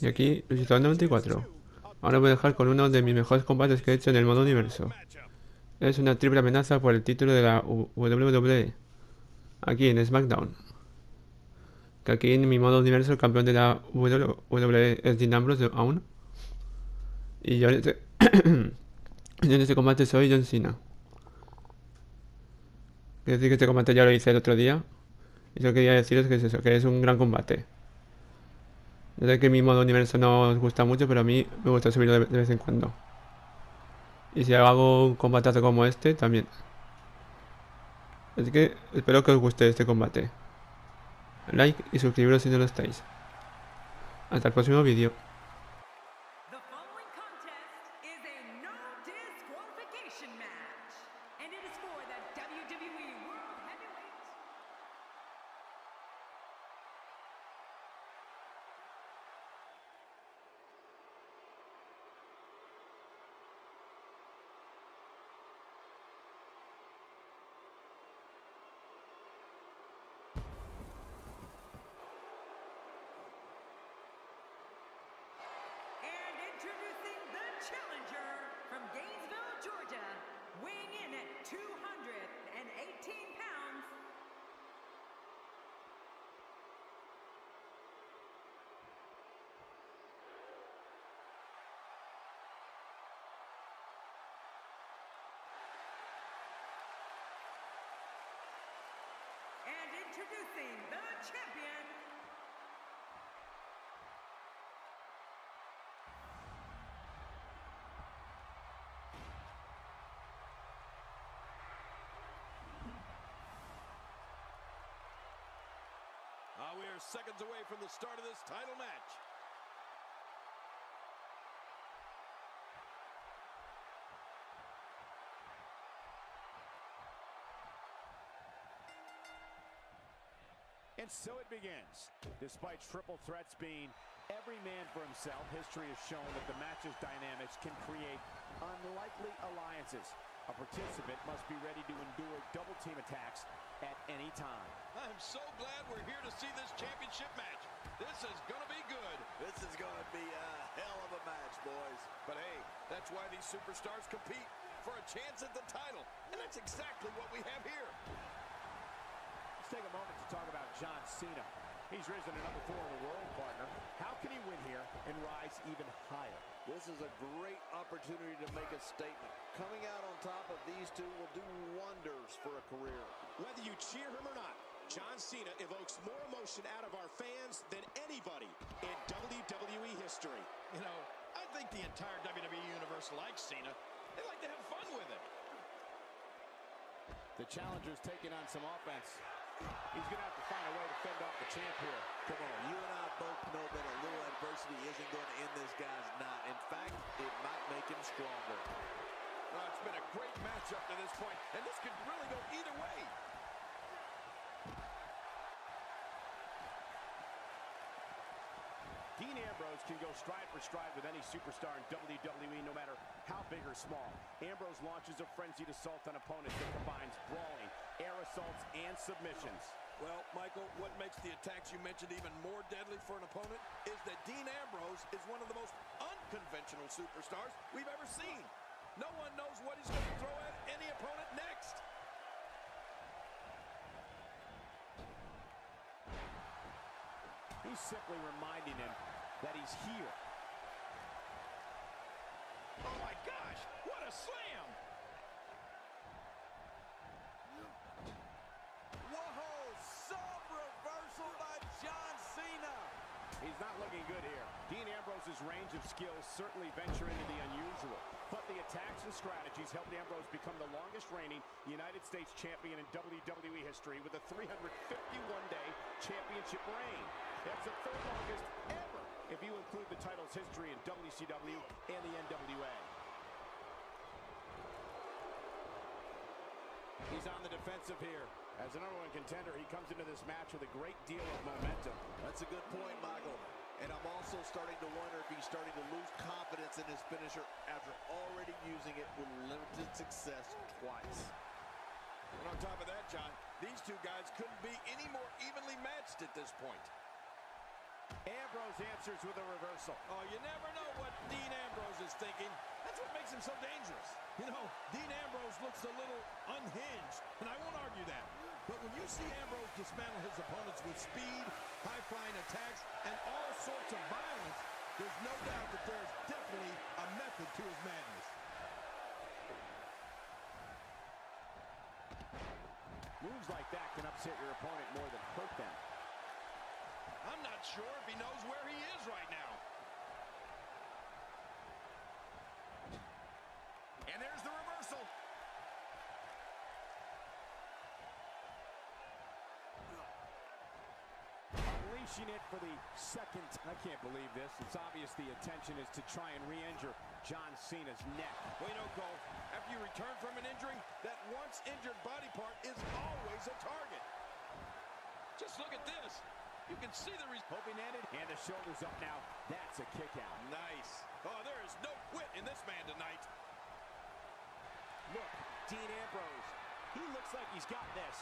Y aquí, luchador 94. Ahora voy a dejar con uno de mis mejores combates que he hecho en el modo universo. Es una triple amenaza por el título de la WWE. Aquí en SmackDown. Que aquí en mi modo universo el campeón de la WWE es Dean Ambrose aún. Y yo en este, este combate soy John Cena. Quiero decir que este combate ya lo hice el otro día. Y solo quería deciros que es eso, que es un gran combate. Yo sé que mi modo universo no os gusta mucho, pero a mí me gusta subirlo de, de vez en cuando. Y si hago un combatazo como este, también. Así que espero que os guste este combate. Like y suscribiros si no lo estáis. Hasta el próximo vídeo. Introducing the challenger from Gainesville, Georgia, weighing in at 218 pounds, and introducing the champion Uh, we are seconds away from the start of this title match. And so it begins. Despite triple threats being every man for himself, history has shown that the match's dynamics can create unlikely alliances. A participant must be ready to endure double team attacks at any time. I'm so glad we're here to see this championship match. This is going to be good. This is going to be a hell of a match, boys. But hey, that's why these superstars compete for a chance at the title. And that's exactly what we have here. Let's take a moment to talk about John Cena. He's risen to number four in the world, partner. How can he win here and rise even higher? This is a great opportunity to make a statement. Coming out on top of these two will do wonders for a career. Whether you cheer him or not, John Cena evokes more emotion out of our fans than anybody in WWE history. You know, I think the entire WWE Universe likes Cena. They like to have fun with him. The challenger's taking on some offense. He's going to have to find a way to fend off the champ here. Come on, you and I both know that a little adversity isn't going to end this guy's night. In fact, it might make him stronger. Well, it's been a great match up to this point, and this could really go either way. Dean Ambrose can go stride for stride with any superstar in WWE, no matter how big or small. Ambrose launches a frenzied assault on opponents that combines brawling, air assaults, and submissions. Well, Michael, what makes the attacks you mentioned even more deadly for an opponent is that Dean Ambrose is one of the most unconventional superstars we've ever seen. No one knows what he's going to throw at any opponent next. He's simply reminding him that he's here. Oh my gosh, what a slam! Whoa, soft reversal by John Cena. He's not looking good here. Dean Ambrose's range of skills certainly venture into the unusual. But the attacks and strategies helped Ambrose become the longest reigning United States champion in WWE history with a 351-day championship reign. That's the third longest ever if you include the title's history in WCW and the NWA. He's on the defensive here. As the number one contender, he comes into this match with a great deal of momentum. That's a good point, Michael. And I'm also starting to wonder if he's starting to lose confidence in his finisher after already using it with limited success twice. And on top of that, John, these two guys couldn't be any more evenly matched at this point. Ambrose answers with a reversal. Oh, you never know what Dean Ambrose is thinking. That's what makes him so dangerous. You know, Dean Ambrose looks a little unhinged, and I won't argue that. But when you see Ambrose dismantle his opponents with speed, high-flying attacks, and all sorts of violence, there's no doubt that there's definitely a method to his madness. Moves like that can upset your opponent more than hurt them. I'm not sure if he knows where he is right now. And there's the reversal. Unleashing it for the second. I can't believe this. It's obvious the intention is to try and re-injure John Cena's neck. Well, you know, Cole, after you return from an injury, that once injured body part is always a target. Just look at this. You can see the result. Hoping ended. And the shoulders up now. That's a kick out. Nice. Oh, there is no quit in this man tonight. Look, Dean Ambrose. He looks like he's got this.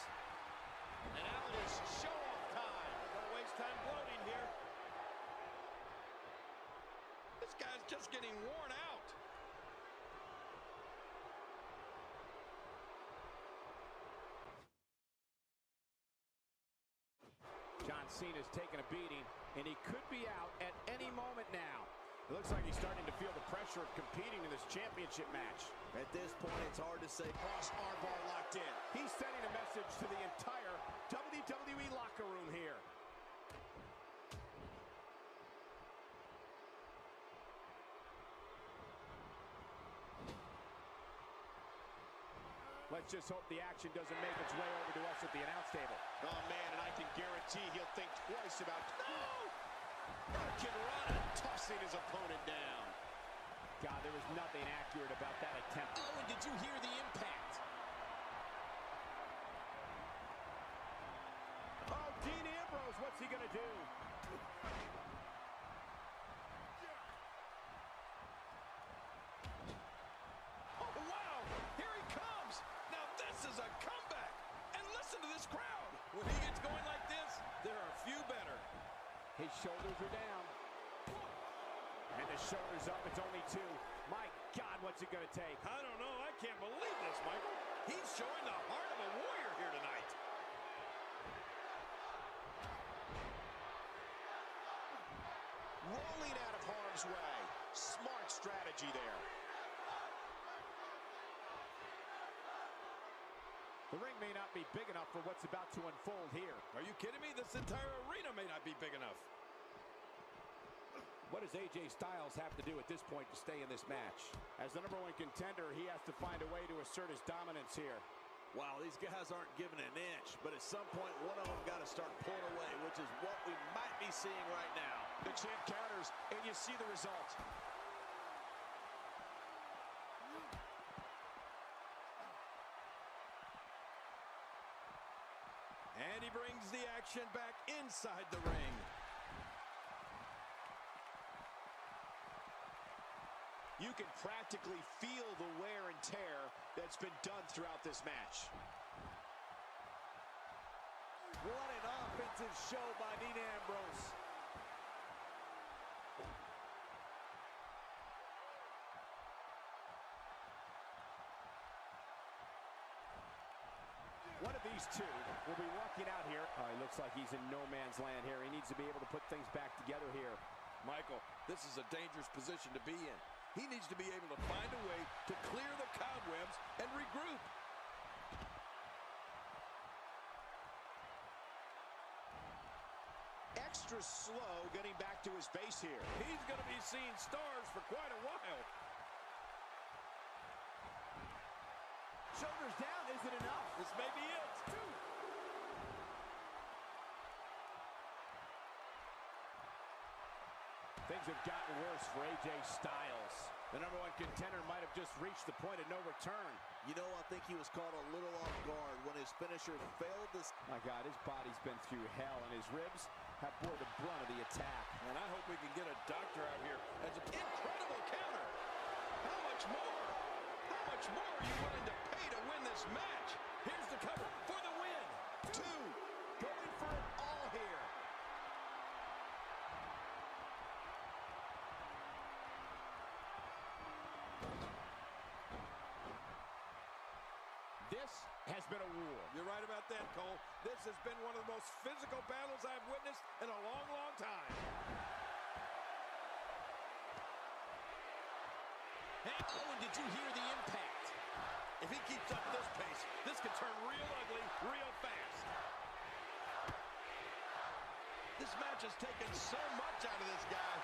And now it is show-off time. Don't waste time gloating here. This guy's just getting worn out. John Cena's taking a beating, and he could be out at any moment now. It looks like he's starting to feel the pressure of competing in this championship match. At this point, it's hard to say. Cross armbar locked in. He's sending a message to the entire WWE locker room here. Let's just hope the action doesn't make its way over to us at the announce table. Oh, man, and I can guarantee he'll think twice about... No! Hurricanrana tossing his opponent down. God, there was nothing accurate about that attempt. Oh, and did you hear the impact? Oh, Dean Ambrose, what's he going to do? Oh, wow! Here he comes! Now this is a comeback! And listen to this crowd! When he gets going like this, there are few better. His shoulders are down. And the shoulders up, it's only two. My God, what's it going to take? I don't know. I can't believe this, Michael. He's showing the heart of a warrior here tonight. Rolling out of harm's way. Smart strategy there. The ring may not be big enough for what's about to unfold here. Are you kidding me? This entire arena may not be big enough. What does AJ Styles have to do at this point to stay in this match? As the number one contender, he has to find a way to assert his dominance here. Wow, these guys aren't giving an inch, but at some point, one of them got to start pulling away, which is what we might be seeing right now. The champ counters, and you see the result. And he brings the action back inside the ring. You can practically feel the wear and tear that's been done throughout this match. What an offensive show by Dean Ambrose. One of these two will be walking out here. Oh, he looks like he's in no man's land here. He needs to be able to put things back together here. Michael, this is a dangerous position to be in. He needs to be able to find a way to clear the cobwebs and regroup. Extra slow getting back to his base here. He's going to be seeing stars for quite a while. Shoulders down, is it enough? This may be it. Things have gotten worse for AJ Styles. The number one contender might have just reached the point of no return. You know, I think he was caught a little off guard when his finisher failed this. My God, his body's been through hell, and his ribs have bore the brunt of the attack. And I hope we can get a doctor out here. That's an incredible counter. How much more? How much more are you willing to pay to win this match? Here's the cover for the win. Two. Going for it all here. Has been a war. You're right about that, Cole. This has been one of the most physical battles I've witnessed in a long, long time. Hey, and did you hear the impact? If he keeps up this pace, this could turn real ugly real fast. This match has taken so much out of this guy.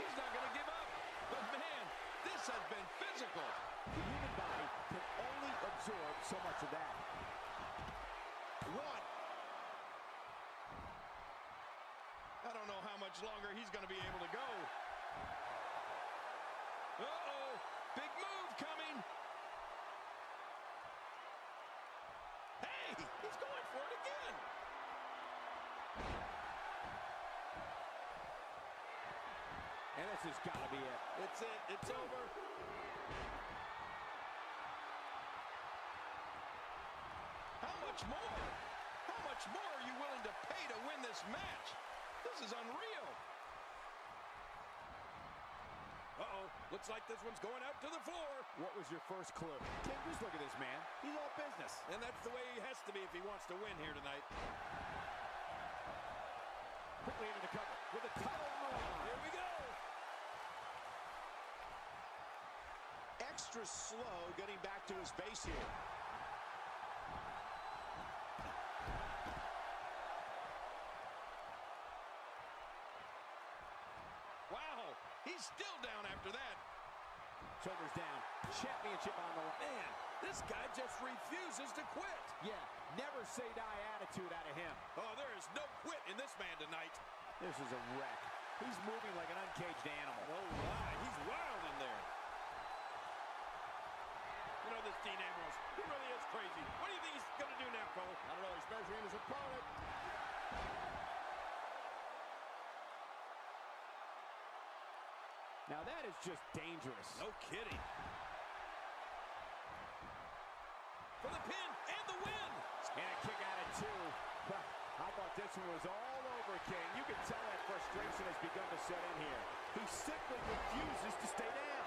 He's not going to give up. But man, this has been physical. The human body can only absorb so much of that. One. I don't know how much longer he's going to be able to go. Uh-oh. Big move coming. Hey, he's going for it again. And this has got to be it. It's it. It's over. How much more? How much more are you willing to win this match? This is unreal. Uh-oh. Looks like this one's going out to the floor. What was your first clue? King, just look at this man. He's all business. And that's the way he has to be if he wants to win here tonight. Quickly into the cover with a title line. Here we go. Extra slow getting back to his base here. Wow. He's still down after that. Shoulders down. Championship on the line. Man, this guy just refuses to quit. Yeah, never say die attitude out of him. Oh, there is no quit in this man tonight. This is a wreck. He's moving like an uncaged animal. Oh, my. He's wild in there. You know this Dean Ambrose. He really is crazy. What do you think he's going to do now, Cole? I don't know. He's measuring his opponent. Now that is just dangerous. No kidding. For the pin and the win. And a kick out at two. I thought this one was all over, King. You can tell that frustration has begun to set in here. He simply refuses to stay down.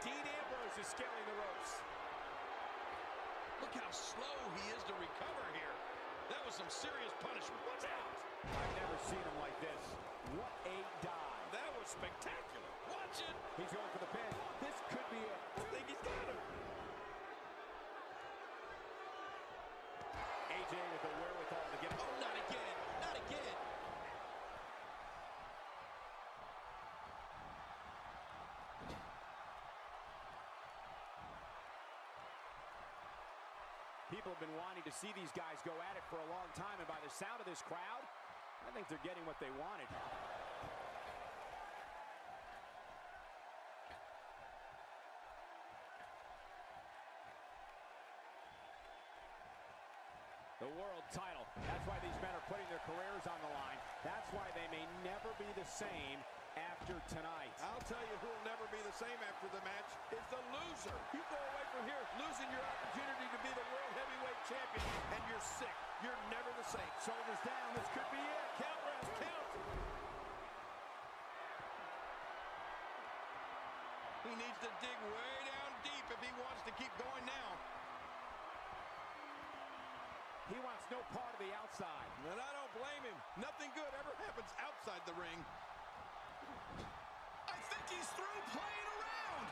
Dean Ambrose is scaling the ropes. Look how slow he is to recover here. That was some serious punishment. Watch out. I've never seen him like this. What a dive. That was spectacular. Watch it. He's going for the pin. This could be it. I think he's got him. AJ with the wherewithal to get Oh, not again. Not again. People have been wanting to see these guys go at it for a long time, and by the sound of this crowd, I think they're getting what they wanted. The world title. That's why these men are putting their careers on the line. That's why they may never be the same after tonight. I'll tell you who will never be the same after the match is the loser. You go away from here losing your opportunity to be the world heavyweight champion, and you're sick. You're never the same. Shoulders down. This could be it. Count, Ref, count. He needs to dig way down deep if he wants to keep going now. He wants no part of the outside. And I don't blame him. Nothing good ever happens outside the ring. I think he's through playing around.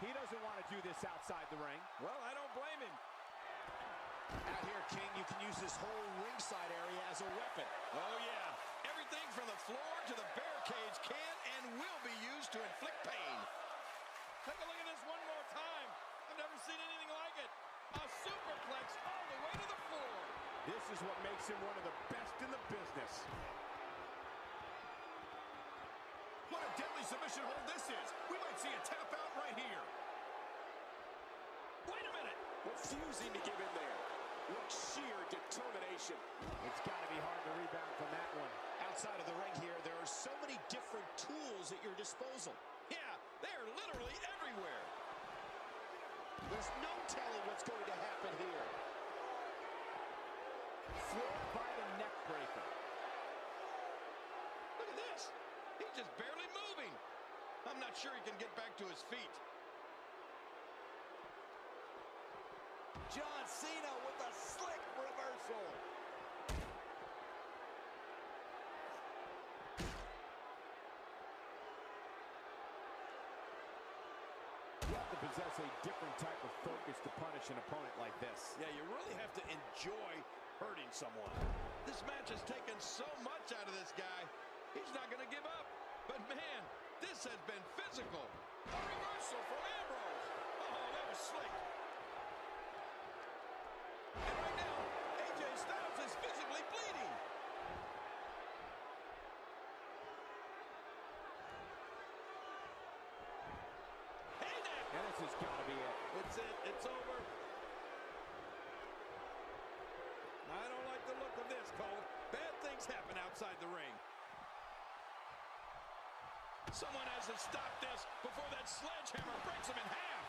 He doesn't want to do this outside the ring. Well, I don't blame him. Out here, King, you can use this whole ringside area as a weapon. Oh, yeah. Everything from the floor to the barricades can and will be used to inflict pain. Take a look at this one more time. I've never seen anything like it. A superplex all the way to the floor. This is what makes him one of the best in the business. What a deadly submission hold this is. We might see a tap out right here. Wait a minute. Refusing to give in there. What sheer determination. It's got to be hard to rebound from that one. Outside of the ring here, there are so many different tools at your disposal. Yeah, they are literally everywhere. There's no telling what's going to happen here. Floored by the neck breaker. Look at this. He's just barely moving. I'm not sure he can get back to his feet. John Cena with a slick reversal. A different type of focus to punish an opponent like this. Yeah, you really have to enjoy hurting someone. This match has taken so much out of this guy. He's not going to give up. But man, this has been physical. A reversal Ambrose. Oh, that was slick. And right now, AJ Styles is physically bleeding. Hey now! And this has got to be it. It's it. It's over. I don't of this, Cole. Bad things happen outside the ring. Someone has to stop this before that sledgehammer breaks him in half.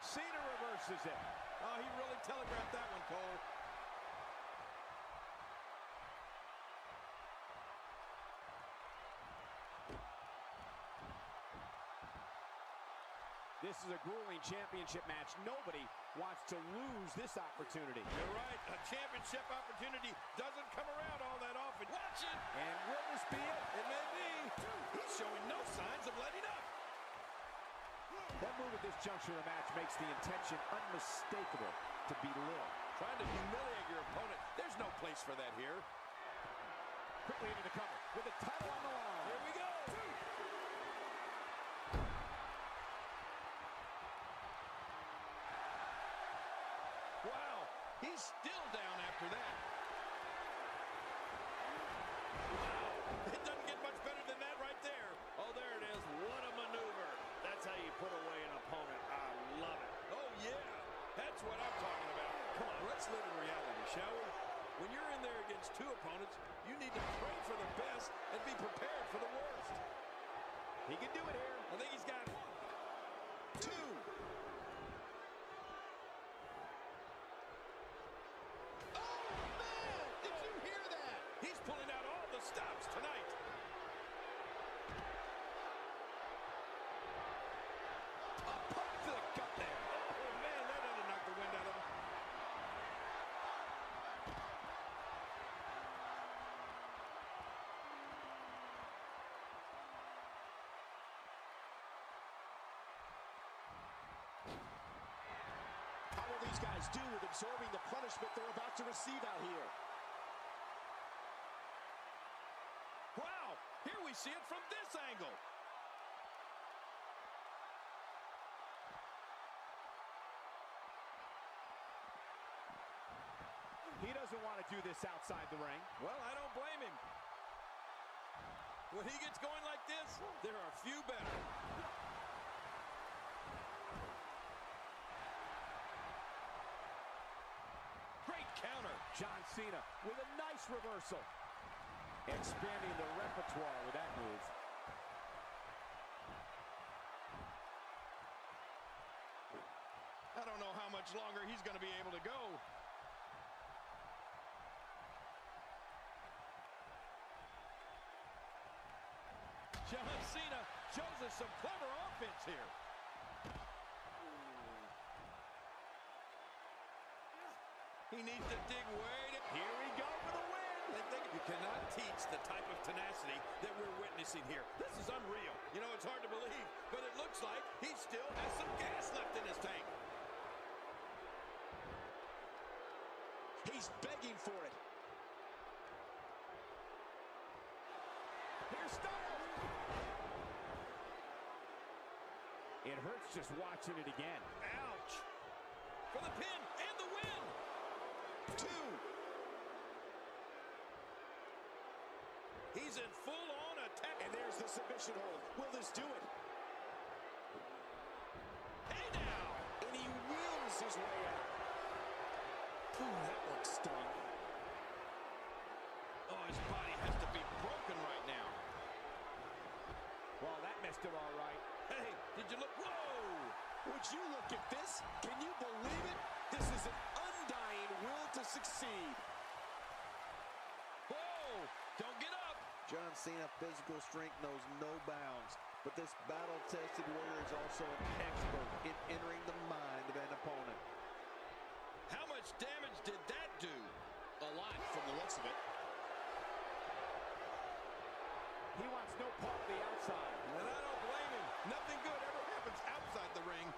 Cena reverses it. Oh, he really telegraphed that one, Cole. This is a grueling championship match. Nobody wants to lose this opportunity. You're right. A championship opportunity doesn't come around all that often. Watch it. And will this be it? It may be. He's showing no signs of letting up. That move at this juncture of the match makes the intention unmistakable to be belittle. Trying to humiliate your opponent. There's no place for that here. Quickly into the cover with the title on the line. Here we go. Wow, he's still down after that. It doesn't get much better than that right there. Oh, there it is. What a maneuver. That's how you put away an opponent. I love it. Oh, yeah. That's what I'm talking about. Come on, let's live in reality, shall we? When you're in there against two opponents, you need to pray for the best and be prepared for the worst. He can do it here. I think he's got one, two. Oh, man! Did you hear that? He's pulling out all the stops tonight. A pop to the gut there. Oh, man, that ought to knock the wind out of him. How these do with absorbing the punishment they're about to receive out here? Wow! Here we see it from this angle. He doesn't want to do this outside the ring. Well, I don't blame him. When he gets going like this, there are few better. Great counter. John Cena with a nice reversal. Expanding the repertoire with that move. I don't know how much longer he's going to be able to go. John Cena shows us some clever offense here. He needs to dig way to... Here we go for the win. You cannot teach the type of tenacity that we're witnessing here. This is unreal. You know, it's hard to believe, but it looks like he still has some gas left in his tank. He's begging for it. Here's Styles. It hurts just watching it again. Ouch. For the pin and the win. Two. He's in full-on attack. And there's the submission hold. Will this do it? Hey now. And he wills his way out. Ooh, that looks stung. Oh, his body has to be broken right now. Well, that messed him all right. Hey, did you look? Whoa! Would you look at this? Can you believe it? This is an undying will to succeed. Whoa! Don't get up! John Cena physical strength knows no bounds, but this battle-tested warrior is also an expert in entering the mind of an opponent. How much damage did that do? A lot from the looks of it. He wants no part of the outside. And I don't blame him. Nothing good ever happens outside the ring.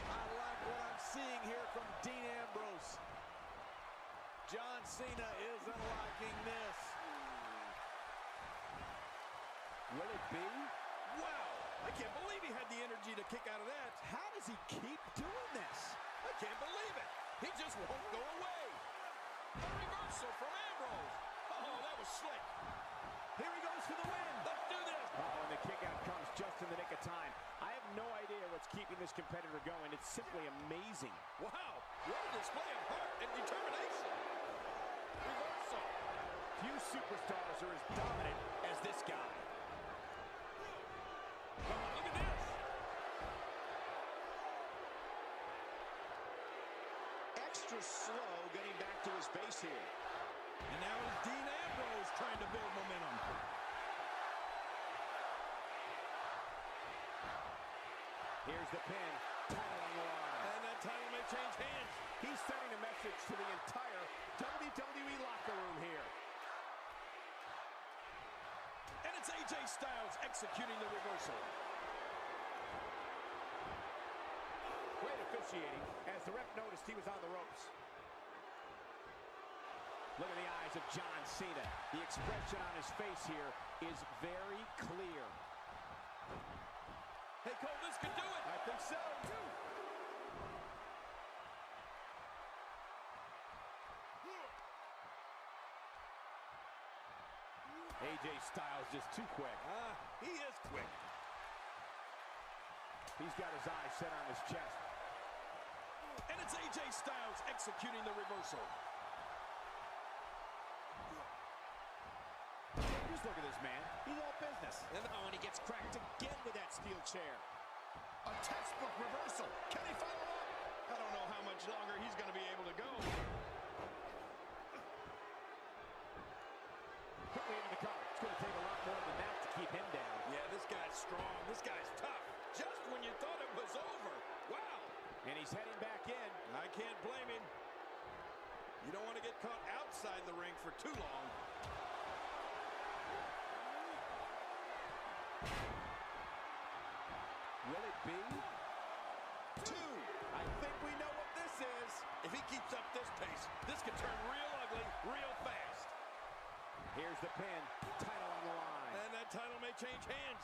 I like what I'm seeing here from Dean Ambrose. John Cena isn't liking this. Will it be? Wow! I can't believe he had the energy to kick out of that. How does he keep doing this? I can't believe it. He just won't go away. A reversal from Ambrose. Oh, that was slick. Here he goes for the win. Let's do this. Oh, and the kick out comes just in the nick of time. I no idea what's keeping this competitor going. It's simply amazing. Wow, what a display of heart and determination. Reversal. Few superstars are as dominant as this guy. Look at this. Extra slow getting back to his base here. And now it's Dean Ambrose trying to build momentum. Here's the pin. Title on the line. And that title may change hands. He's sending a message to the entire WWE locker room here. And it's AJ Styles executing the reversal. Great officiating as the ref noticed he was on the ropes. Look at the eyes of John Cena. The expression on his face here is very clear. Hey, Cole, this could do think. AJ Styles just too quick. Ah, he is quick. He's got his eyes set on his chest. And it's AJ Styles executing the reversal. Just look at this man. He's all business. And oh, and he gets cracked again with that steel chair. A textbook reversal. Can he follow up? I don't know how much longer he's going to be able to go. Quickly into the cover. It's going to take a lot more than that to keep him down. Yeah, this guy's strong. This guy's tough. Just when you thought it was over. Wow. And he's heading back in. I can't blame him. You don't want to get caught outside the ring for too long. Will it be? Two. I think we know what this is. If he keeps up this pace, this could turn real ugly real fast. Here's the pin. Title on the line. And that title may change hands.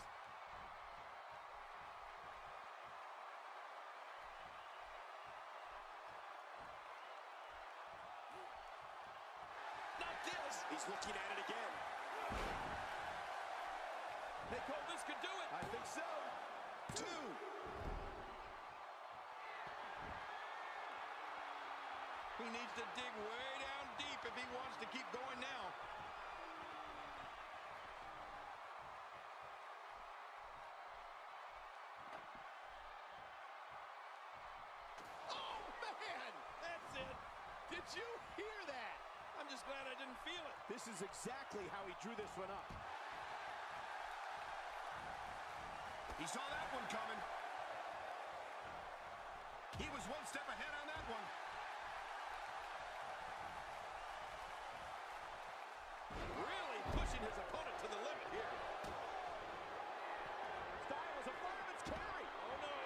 Not this. He's looking at it again. Hey, Cole, this could do it. I think so. Two. He needs to dig way down deep if he wants to keep going now. Oh, man! That's it. Did you hear that? I'm just glad I didn't feel it. This is exactly how he drew this one up. He saw that one coming. He was one step ahead on that one. Really pushing his opponent to the limit here. Styles, a fireman's carry. Oh, no.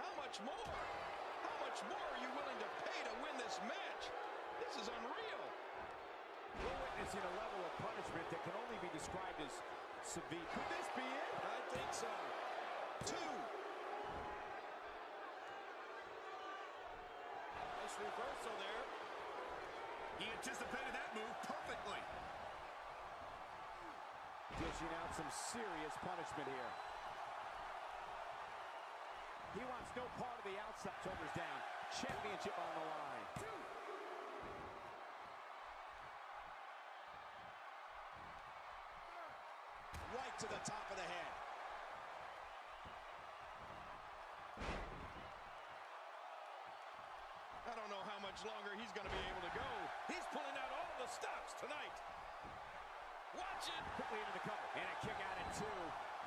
How much more? How much more are you willing to pay to win this match? This is unreal. We're witnessing a level of punishment that can only be described as severe. Could this be it? I think so. Two. Nice reversal there. He anticipated that move perfectly. Dishing out some serious punishment here. no part of the outside. Shoulders down. Championship on the line. Right to the top of the head. I don't know how much longer he's going to be able to go. He's pulling out all the stops tonight. Watch it. Quickly into the cover. And a kick out at two.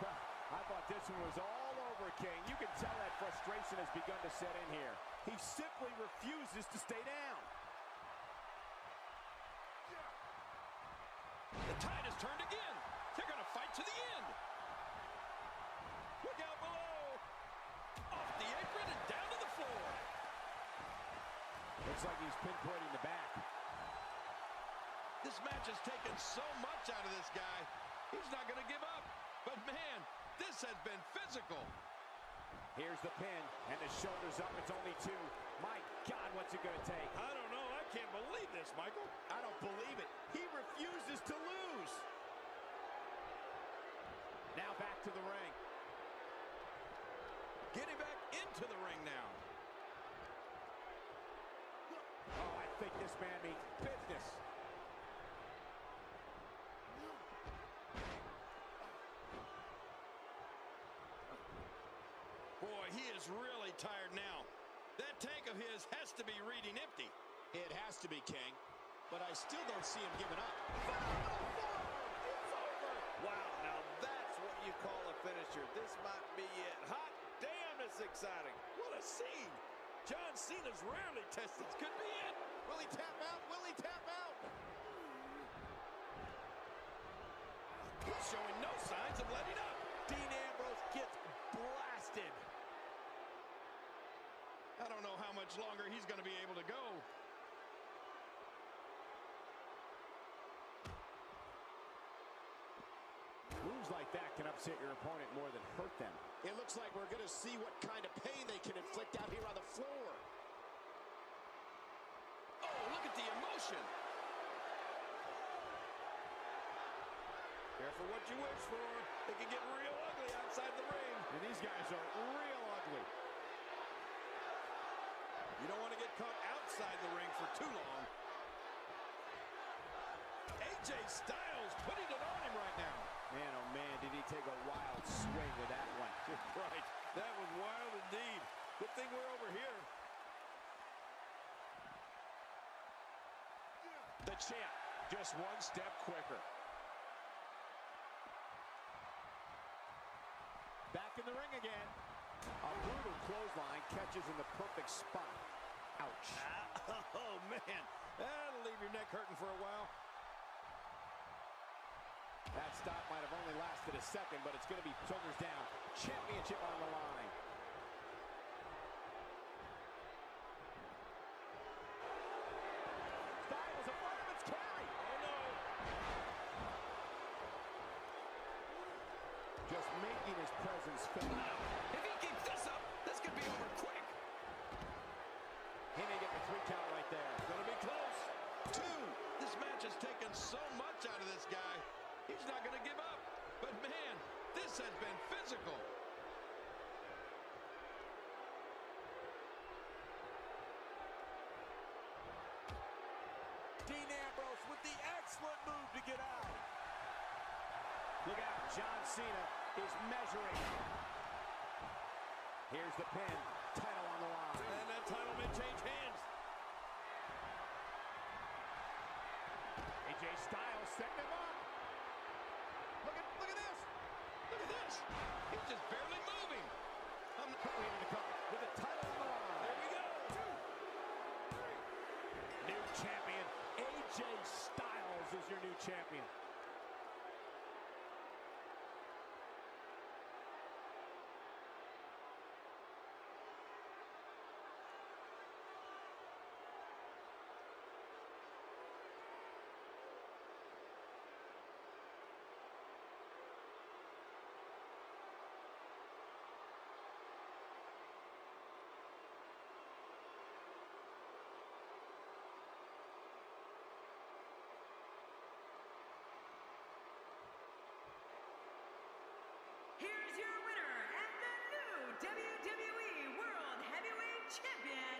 I thought this one was all over, King. You can tell that frustration has begun to set in here. He simply refuses to stay down. The tide has turned again. They're going to fight to the end. Look out below. Off the apron and down to the floor. Looks like he's pinpointing the back. This match has taken so much out of this guy. He's not going to give up. But man, this has been physical. Here's the pin, and the shoulder's up. It's only two. My God, what's it going to take? I don't know. I can't believe this, Michael. I don't believe it. He refuses to lose. Now back to the ring. Getting back into the ring now. Oh, I think this man means business. Boy, he is really tired now. That tank of his has to be reading empty. It has to be, King. But I still don't see him giving up. Wow, now that's what you call a finisher. This might be it. Hot damn, it's exciting. What a scene. John Cena's rarely tested. Could be it. Will he tap out? Will he tap out? He's showing no signs of letting up. Dean Ambrose gets blasted. I don't know how much longer he's going to be able to go. Moves like that can upset your opponent more than hurt them. It looks like we're going to see what kind of pain they can inflict out here on the floor. Oh, look at the emotion. Careful what you wish for. It can get real ugly outside the ring. And these guys are real ugly. You don't want to get caught outside the ring for too long. AJ Styles putting it on him right now. Man, oh man, did he take a wild swing with that one. Right. That was wild indeed. Good thing we're over here. The champ, just one step quicker. Back in the ring again. A brutal clothesline catches in the perfect spot. Ouch. Oh, man. That'll leave your neck hurting for a while. That stop might have only lasted a second, but it's going to be shoulders down. Championship on the line. Styles a fireman's carry. Oh, no. Just making his presence felt. If he keeps this up, this could be over quick. He may get the three count right there. Gonna be close. Two. This match has taken so much out of this guy. He's not gonna give up. But man, this has been physical. Dean Ambrose with the excellent move to get out. Look out, John Cena is measuring. Here's the pin. Title on the line. And that title may change hands. AJ Styles setting him up. Look at look at this. Look at this. He's just barely moving. I'm Quickly into the cover with the title on the line. there we go. New champion, AJ Styles is your new champion. Here's your winner and the new WWE World Heavyweight Champion,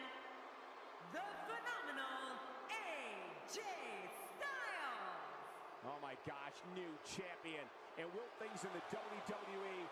the phenomenal AJ Styles. Oh my gosh, new champion. And will things in the WWE